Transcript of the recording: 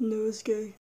Nosegay.